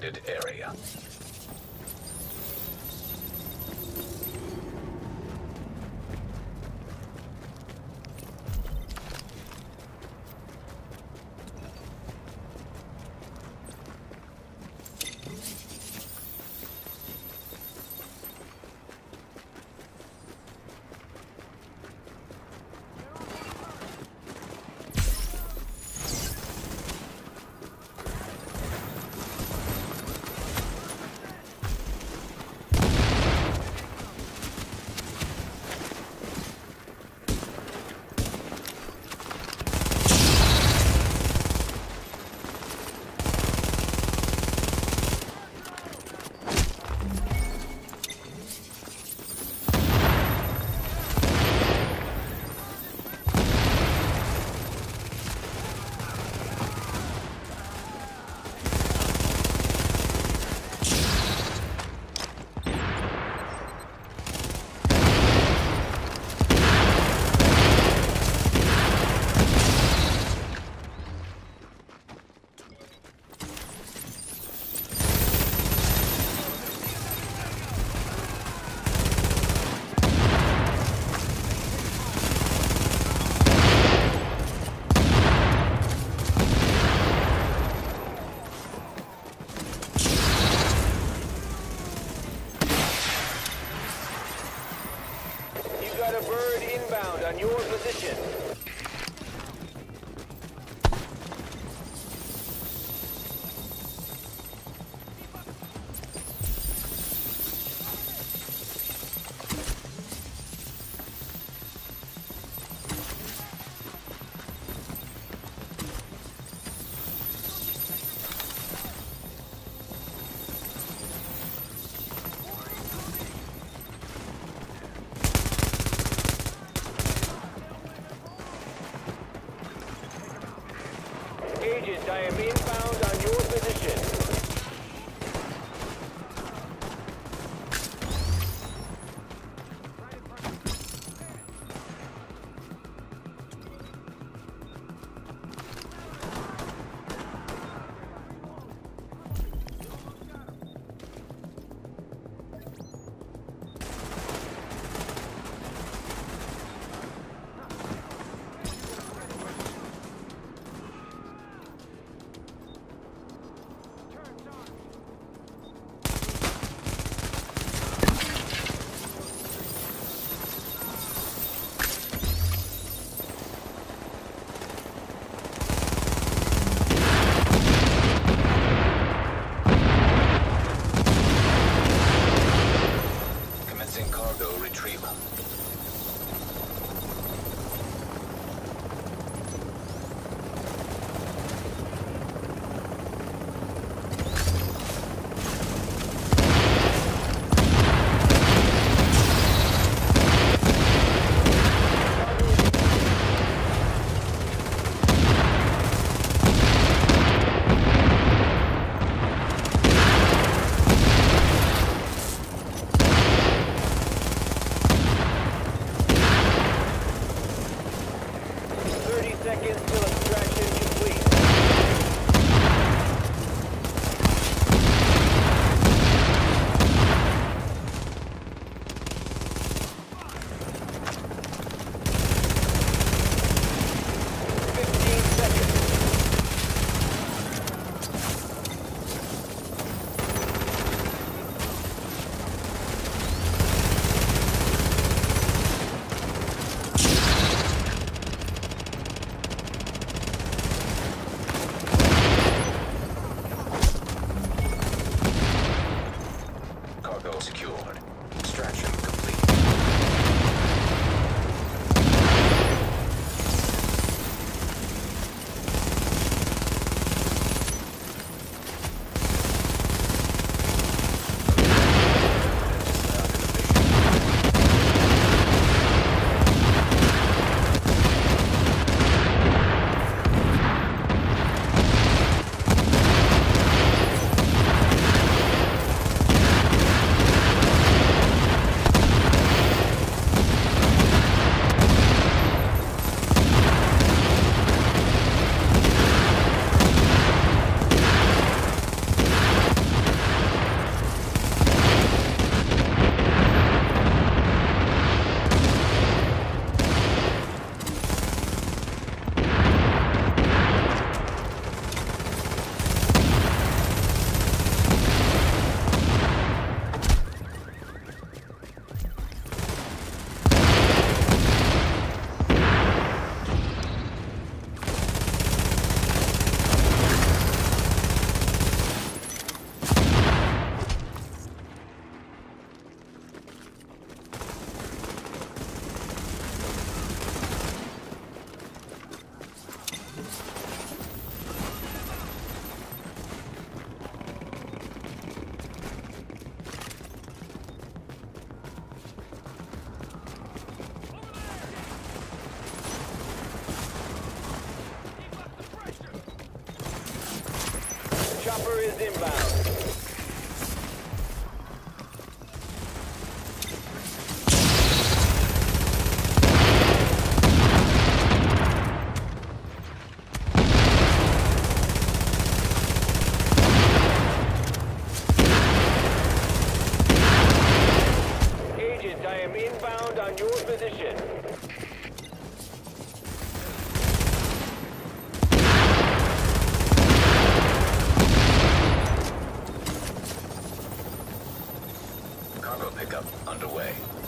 designated area. Inbound on your position. Cargo Chopper is inbound. Cargo pickup underway.